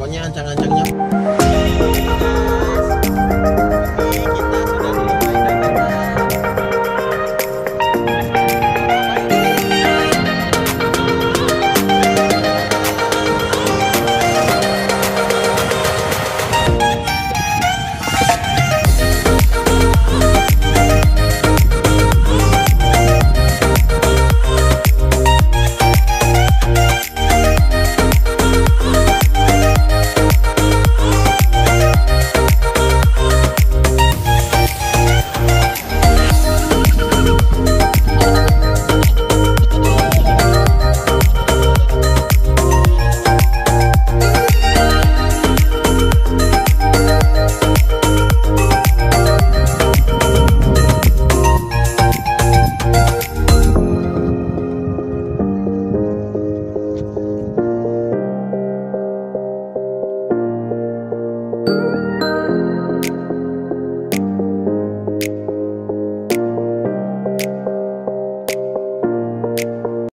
pokoknya ancang-ancangnya.